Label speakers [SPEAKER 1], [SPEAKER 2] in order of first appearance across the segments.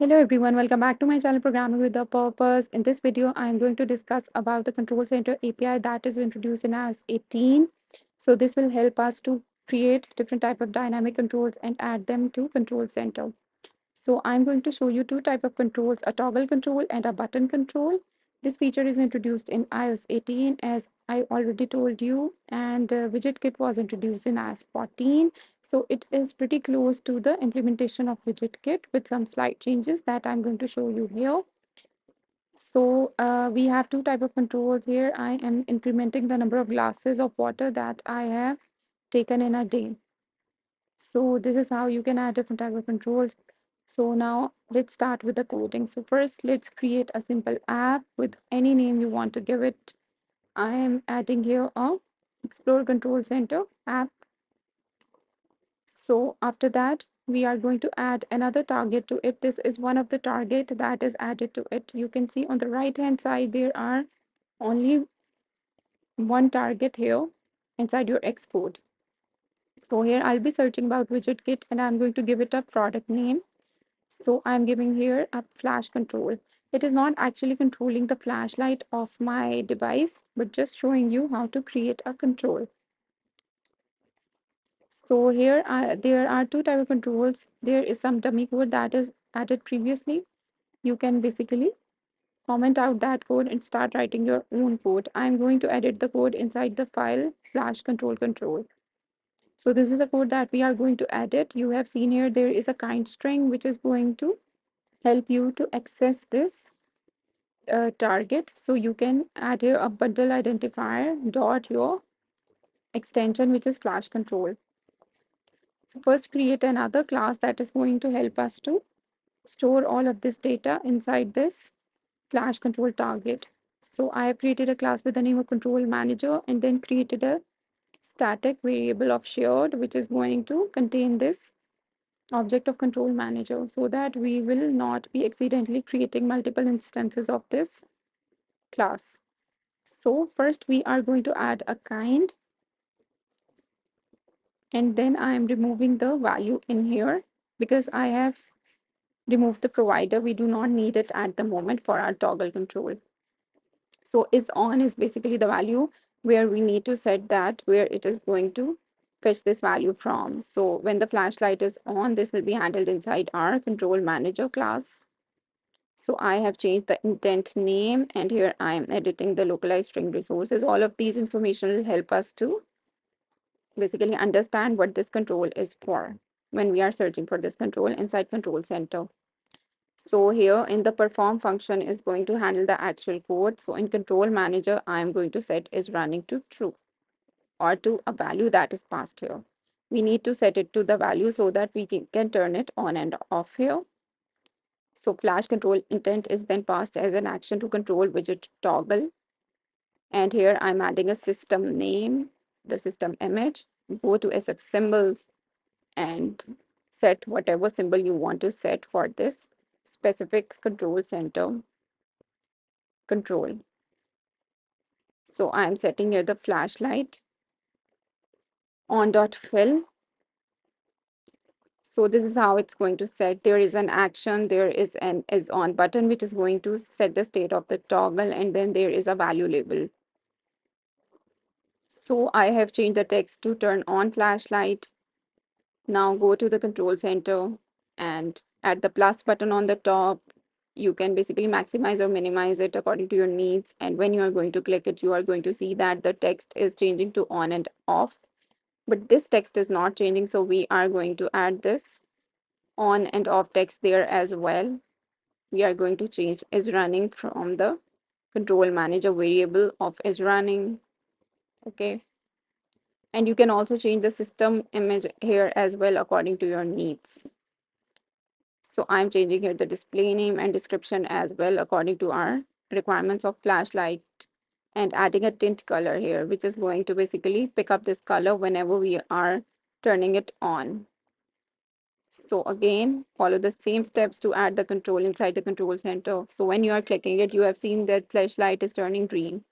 [SPEAKER 1] Hello everyone, welcome back to my channel Programming with a Purpose. In this video, I am going to discuss about the Control Center API that is introduced in iOS 18. So this will help us to create different type of dynamic controls and add them to Control Center. So I'm going to show you two type of controls, a toggle control and a button control. This feature is introduced in iOS 18 as I already told you and uh, WidgetKit was introduced in iOS 14. So it is pretty close to the implementation of WidgetKit with some slight changes that I'm going to show you here. So uh, we have two type of controls here. I am incrementing the number of glasses of water that I have taken in a day. So this is how you can add different type of controls. So now let's start with the coding. So first let's create a simple app with any name you want to give it. I am adding here a Explore Control Center app. So after that, we are going to add another target to it. This is one of the target that is added to it. You can see on the right hand side, there are only one target here inside your Xcode. So here I'll be searching about WidgetKit and I'm going to give it a product name. So I'm giving here a flash control. It is not actually controlling the flashlight of my device, but just showing you how to create a control. So here uh, there are two type of controls. There is some dummy code that is added previously. You can basically comment out that code and start writing your own code. I'm going to edit the code inside the file flash control control. So this is a code that we are going to edit. You have seen here there is a kind string which is going to help you to access this uh, target. So you can add here a bundle identifier dot your extension which is flash control. So first create another class that is going to help us to store all of this data inside this flash control target. So I have created a class with the name of control manager and then created a static variable of shared which is going to contain this object of control manager so that we will not be accidentally creating multiple instances of this class. So first we are going to add a kind and then I am removing the value in here because I have removed the provider. We do not need it at the moment for our toggle control. So is on is basically the value where we need to set that where it is going to fetch this value from. So when the flashlight is on, this will be handled inside our control manager class. So I have changed the intent name and here I am editing the localized string resources. All of these information will help us to basically understand what this control is for when we are searching for this control inside control center. So here in the perform function is going to handle the actual code. So in control manager, I am going to set is running to true or to a value that is passed here. We need to set it to the value so that we can, can turn it on and off here. So flash control intent is then passed as an action to control widget toggle. And here I'm adding a system name, the system image, go to SF symbols and set whatever symbol you want to set for this specific control center control. So I'm setting here the flashlight on dot fill. So this is how it's going to set. There is an action, there is an is on button, which is going to set the state of the toggle, and then there is a value label. So I have changed the text to turn on flashlight. Now go to the control center and at the plus button on the top, you can basically maximize or minimize it according to your needs. And when you are going to click it, you are going to see that the text is changing to on and off. But this text is not changing, so we are going to add this on and off text there as well. We are going to change is running from the control manager variable of is running. Okay. And you can also change the system image here as well according to your needs. So I'm changing here the display name and description as well according to our requirements of flashlight and adding a tint color here, which is going to basically pick up this color whenever we are turning it on. So again, follow the same steps to add the control inside the control center. So when you are clicking it, you have seen that flashlight is turning green.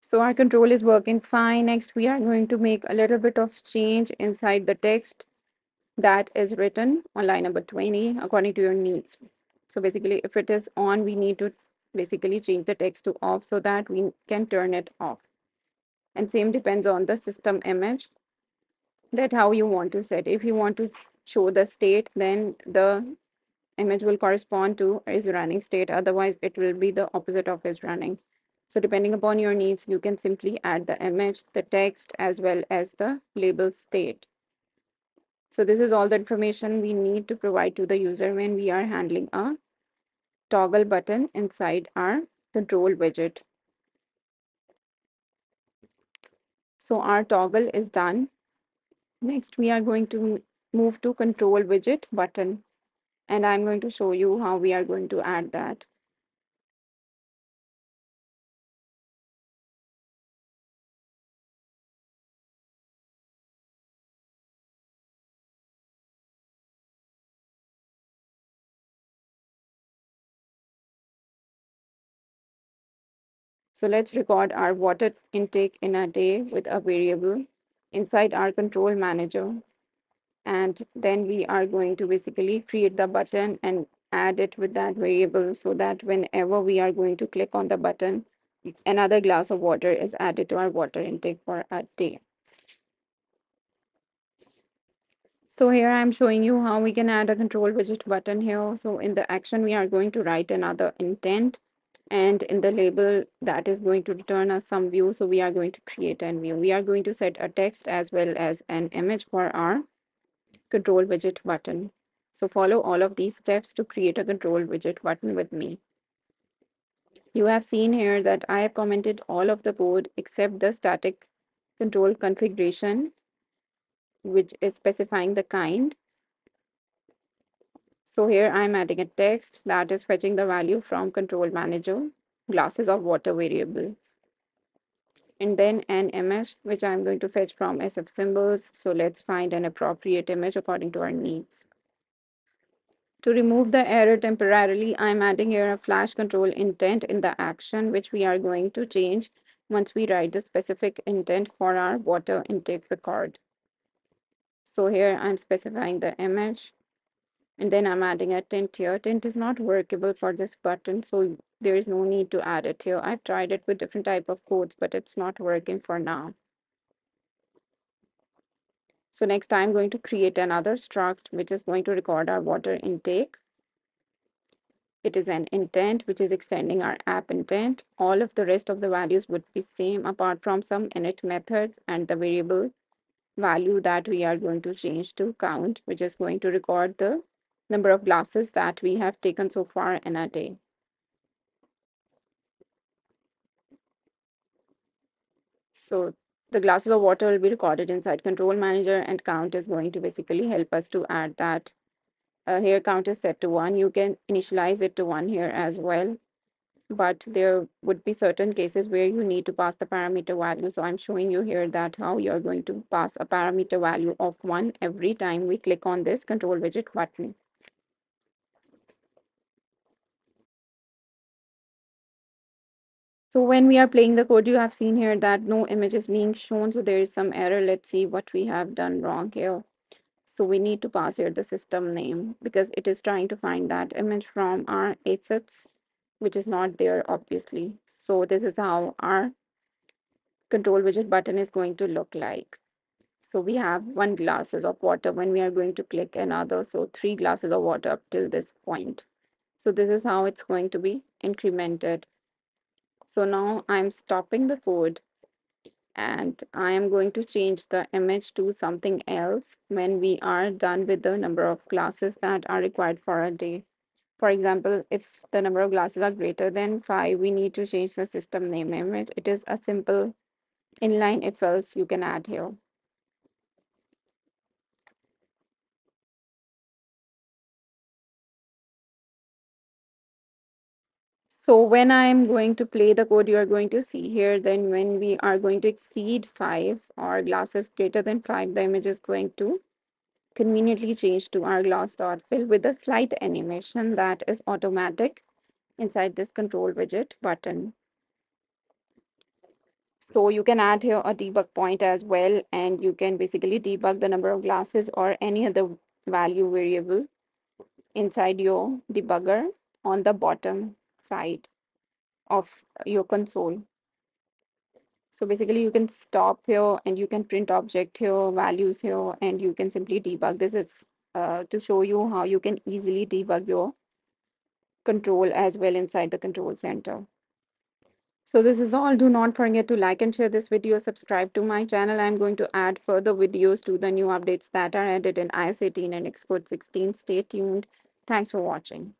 [SPEAKER 1] So our control is working fine. Next, we are going to make a little bit of change inside the text that is written on line number 20 according to your needs. So basically, if it is on, we need to basically change the text to off so that we can turn it off. And same depends on the system image that how you want to set. If you want to show the state, then the image will correspond to is running state. Otherwise, it will be the opposite of is running. So depending upon your needs, you can simply add the image, the text, as well as the label state. So this is all the information we need to provide to the user when we are handling a toggle button inside our control widget. So our toggle is done. Next, we are going to move to control widget button. And I'm going to show you how we are going to add that. So let's record our water intake in a day with a variable inside our control manager. And then we are going to basically create the button and add it with that variable so that whenever we are going to click on the button, another glass of water is added to our water intake for a day. So here I'm showing you how we can add a control widget button here. So in the action, we are going to write another intent and in the label that is going to return us some view. So we are going to create a view. We are going to set a text as well as an image for our control widget button. So follow all of these steps to create a control widget button with me. You have seen here that I have commented all of the code except the static control configuration, which is specifying the kind so here I'm adding a text that is fetching the value from control manager, glasses of water variable. And then an image, which I'm going to fetch from SF symbols. So let's find an appropriate image according to our needs. To remove the error temporarily, I'm adding here a flash control intent in the action, which we are going to change once we write the specific intent for our water intake record. So here I'm specifying the image and then I'm adding a tint here. Tint is not workable for this button, so there is no need to add it here. I've tried it with different type of codes, but it's not working for now. So next I'm going to create another struct, which is going to record our water intake. It is an intent, which is extending our app intent. All of the rest of the values would be same apart from some init methods and the variable value that we are going to change to count, which is going to record the number of glasses that we have taken so far in a day. So the glasses of water will be recorded inside control manager and count is going to basically help us to add that. Uh, here count is set to one. You can initialize it to one here as well. But there would be certain cases where you need to pass the parameter value. So I'm showing you here that how you're going to pass a parameter value of one every time we click on this control widget button. So when we are playing the code, you have seen here that no image is being shown. So there is some error. Let's see what we have done wrong here. So we need to pass here the system name because it is trying to find that image from our assets, which is not there, obviously. So this is how our control widget button is going to look like. So we have one glasses of water when we are going to click another. So three glasses of water up till this point. So this is how it's going to be incremented. So now I'm stopping the code and I am going to change the image to something else when we are done with the number of classes that are required for a day. For example, if the number of glasses are greater than five, we need to change the system name image. It is a simple inline if else you can add here. So when I'm going to play the code, you are going to see here, then when we are going to exceed five or glasses greater than five, the image is going to conveniently change to our glass dot fill with a slight animation that is automatic inside this control widget button. So you can add here a debug point as well, and you can basically debug the number of glasses or any other value variable inside your debugger on the bottom side of your console. So basically you can stop here and you can print object here, values here, and you can simply debug. This is uh, to show you how you can easily debug your control as well inside the control center. So this is all. Do not forget to like and share this video. Subscribe to my channel. I'm going to add further videos to the new updates that are added in iOS 18 and Xcode 16. Stay tuned. Thanks for watching.